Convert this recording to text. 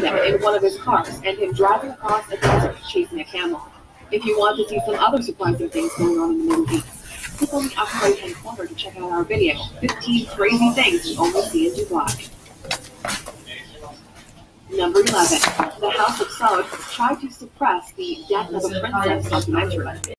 them in one of his cars and him driving across a desert chasing a camel. If you want to see some other surprising things going on in the Middle East, click on the upper right hand corner to check out our video 15 Crazy Things You Only See in Dubai. Number 11. The House of Saud tried to suppress the Death of a Princess documentary.